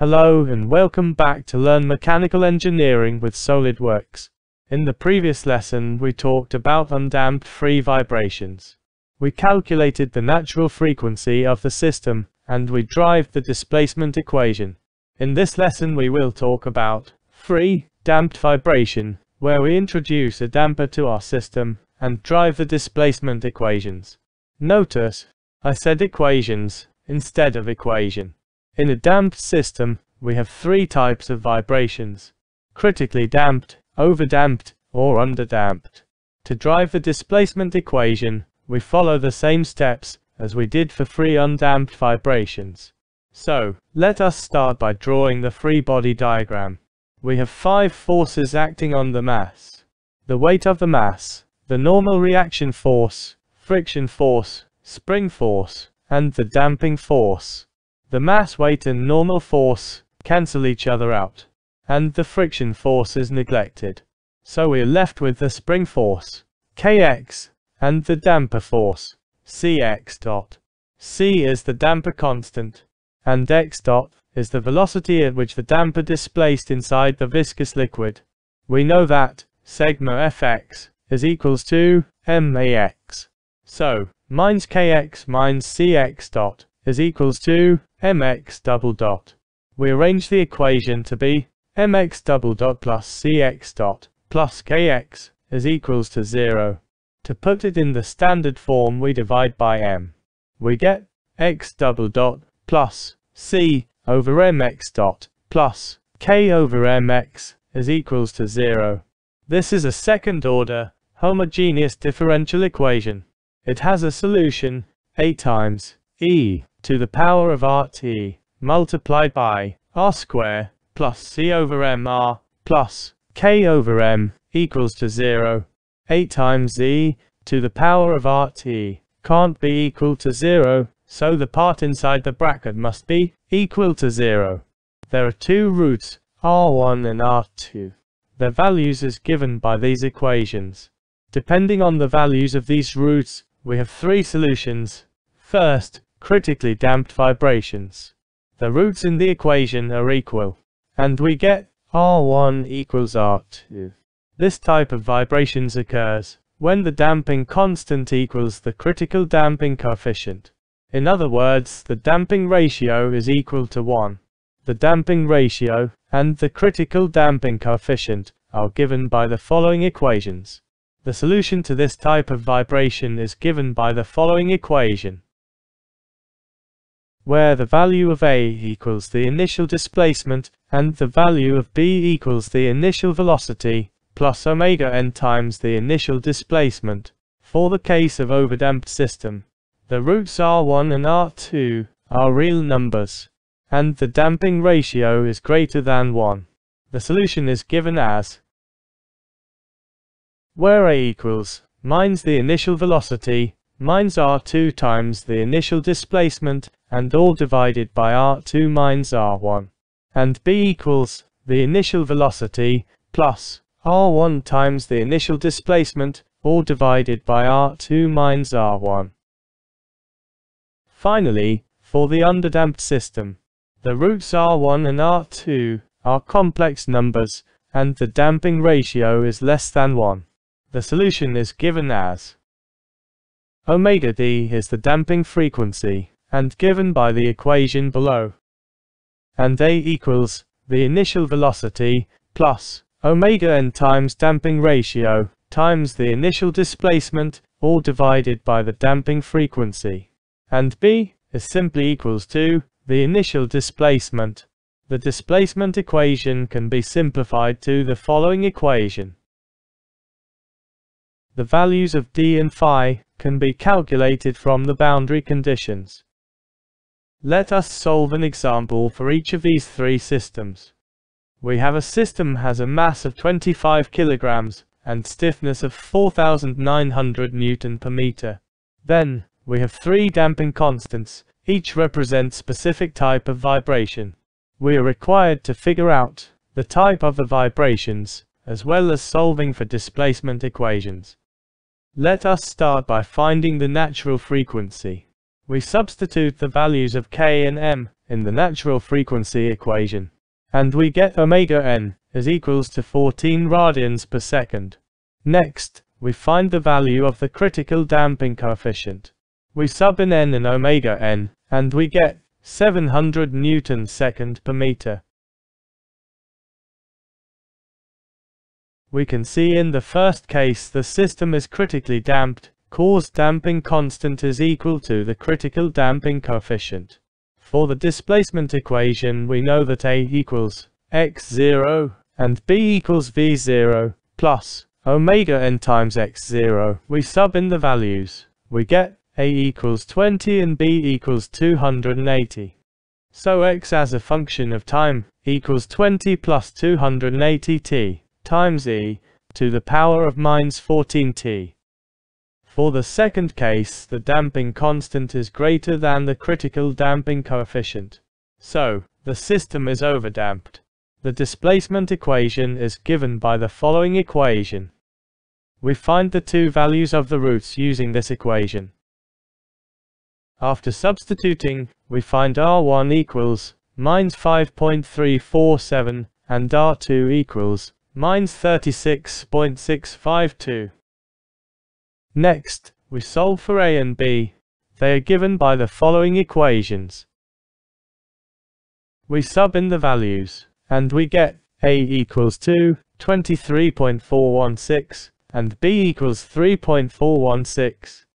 Hello and welcome back to Learn Mechanical Engineering with SolidWorks. In the previous lesson we talked about undamped free vibrations. We calculated the natural frequency of the system, and we derived the displacement equation. In this lesson we will talk about free, damped vibration, where we introduce a damper to our system, and drive the displacement equations. Notice, I said equations, instead of equation. In a damped system, we have three types of vibrations. Critically damped, overdamped, or underdamped. To drive the displacement equation, we follow the same steps as we did for free undamped vibrations. So, let us start by drawing the free body diagram. We have five forces acting on the mass. The weight of the mass, the normal reaction force, friction force, spring force, and the damping force. The mass weight and normal force cancel each other out, and the friction force is neglected. So we are left with the spring force, Kx, and the damper force, Cx dot. C is the damper constant, and x dot is the velocity at which the damper displaced inside the viscous liquid. We know that sigma fx is equals to max. So, minus kx minus cx dot is equals to mx double dot. We arrange the equation to be mx double dot plus cx dot plus kx is equals to 0. To put it in the standard form we divide by m. We get x double dot plus c over mx dot plus k over mx is equals to 0. This is a second order homogeneous differential equation. It has a solution a times e to the power of RT multiplied by R square plus C over MR plus K over M equals to 0. 8 times Z to the power of RT can't be equal to 0, so the part inside the bracket must be equal to 0. There are two roots, R1 and R2. Their values is given by these equations. Depending on the values of these roots, we have three solutions. First, critically damped vibrations. The roots in the equation are equal, and we get R1 equals R2. This type of vibrations occurs when the damping constant equals the critical damping coefficient. In other words, the damping ratio is equal to 1. The damping ratio and the critical damping coefficient are given by the following equations. The solution to this type of vibration is given by the following equation where the value of A equals the initial displacement, and the value of B equals the initial velocity, plus omega n times the initial displacement. For the case of overdamped system, the roots R1 and R2 are real numbers, and the damping ratio is greater than 1. The solution is given as where A equals minus the initial velocity minus R2 times the initial displacement and all divided by r2 minus r1. And b equals the initial velocity plus r1 times the initial displacement, all divided by r2 minus r1. Finally, for the underdamped system, the roots r1 and r2 are complex numbers, and the damping ratio is less than 1. The solution is given as omega d is the damping frequency, and given by the equation below. And A equals the initial velocity plus omega n times damping ratio times the initial displacement all divided by the damping frequency. And B is simply equals to the initial displacement. The displacement equation can be simplified to the following equation. The values of d and phi can be calculated from the boundary conditions. Let us solve an example for each of these three systems. We have a system has a mass of 25 kilograms and stiffness of 4900 newton per meter. Then, we have three damping constants, each represents specific type of vibration. We are required to figure out the type of the vibrations, as well as solving for displacement equations. Let us start by finding the natural frequency. We substitute the values of k and m in the natural frequency equation. And we get omega n is equals to 14 radians per second. Next, we find the value of the critical damping coefficient. We sub in n and omega n, and we get 700 newton second per meter. We can see in the first case the system is critically damped, cause damping constant is equal to the critical damping coefficient. For the displacement equation we know that A equals x0 and B equals v0 plus omega n times x0. We sub in the values. We get A equals 20 and B equals 280. So x as a function of time equals 20 plus 280 t times e to the power of minus 14t. For the second case, the damping constant is greater than the critical damping coefficient. So, the system is overdamped. The displacement equation is given by the following equation. We find the two values of the roots using this equation. After substituting, we find R1 equals minus 5.347 and R2 equals Mine's 36.652. Next, we solve for a and b. They are given by the following equations. We sub in the values, and we get a equals 2, 23.416, and b equals 3.416.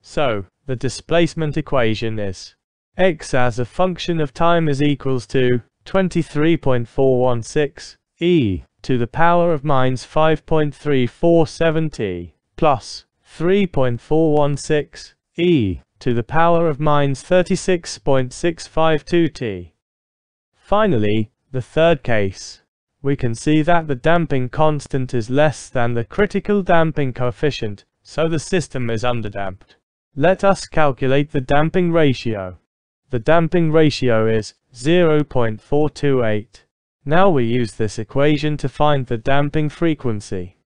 So, the displacement equation is x as a function of time is equals to 23.416 e to the power of minus 5.347t plus 3.416 e to the power of minus 36.652t. Finally, the third case. We can see that the damping constant is less than the critical damping coefficient, so the system is underdamped. Let us calculate the damping ratio. The damping ratio is 0.428. Now we use this equation to find the damping frequency.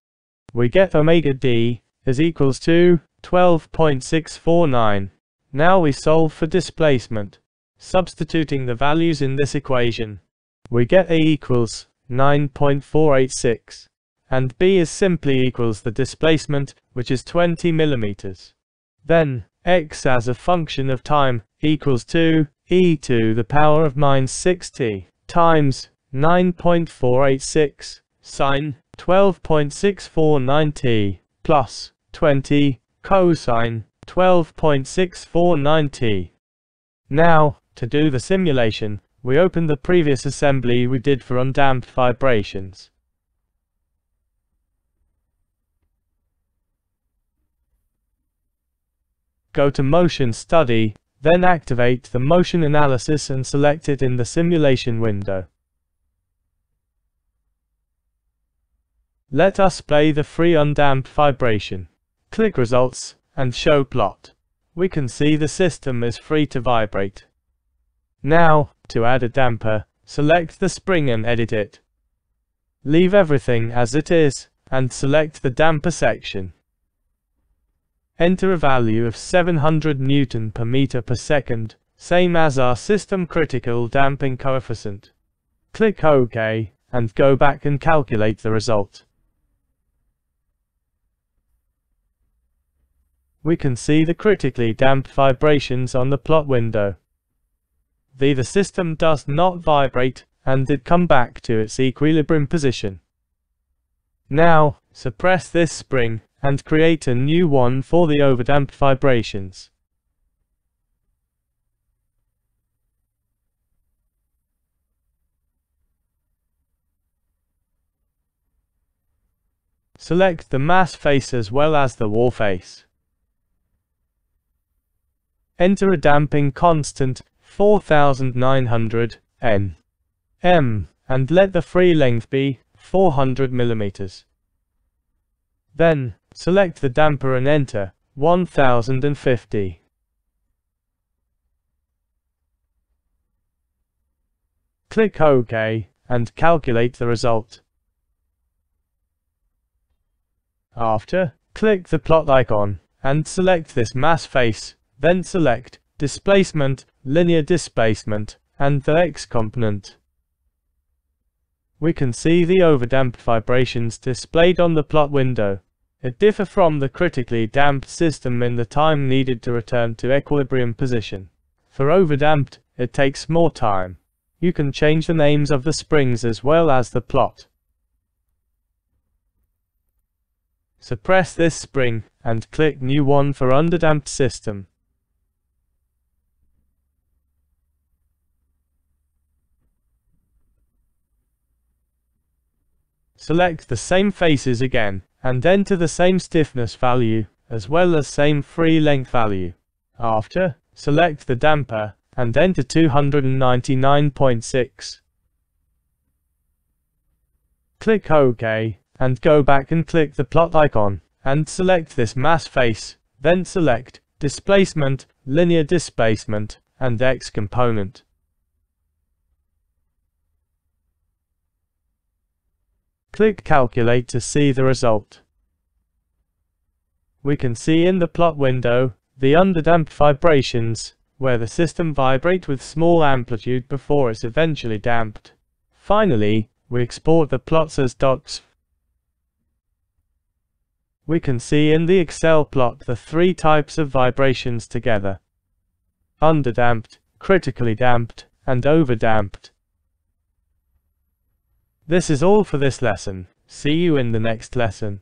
We get omega d is equals to 12.649. Now we solve for displacement. Substituting the values in this equation, we get A equals 9.486, and B is simply equals the displacement, which is 20 millimeters. Then, x as a function of time equals 2 e to the power of minus 6t times 9.486 sine 12.649t plus 20 cosine 12.649t. Now, to do the simulation, we open the previous assembly we did for undamped vibrations. Go to Motion Study, then activate the Motion Analysis and select it in the simulation window. Let us play the free undamped vibration. Click Results, and Show Plot. We can see the system is free to vibrate. Now, to add a damper, select the spring and edit it. Leave everything as it is, and select the damper section. Enter a value of 700 Newton per meter per second, same as our system critical damping coefficient. Click OK, and go back and calculate the result. We can see the critically damped vibrations on the plot window. The, the system does not vibrate, and did come back to its equilibrium position. Now, suppress this spring, and create a new one for the overdamped vibrations. Select the mass face as well as the wall face. Enter a damping constant, 4900 N. M, and let the free length be 400 millimeters. Then, select the damper and enter 1050. Click OK, and calculate the result. After, click the plot icon, and select this mass face, then select Displacement linear displacement, and the x component. We can see the overdamped vibrations displayed on the plot window. It differ from the critically damped system in the time needed to return to equilibrium position. For overdamped, it takes more time. You can change the names of the springs as well as the plot. Suppress this spring, and click New one for underdamped system. Select the same faces again, and enter the same stiffness value, as well as same free length value. After, select the damper, and enter 299.6. Click OK, and go back and click the plot icon, and select this mass face, then select Displacement, Linear Displacement, and X component. Click Calculate to see the result. We can see in the plot window the underdamped vibrations, where the system vibrate with small amplitude before it's eventually damped. Finally, we export the plots as dots. We can see in the Excel plot the three types of vibrations together. Underdamped, critically damped, and overdamped. This is all for this lesson. See you in the next lesson.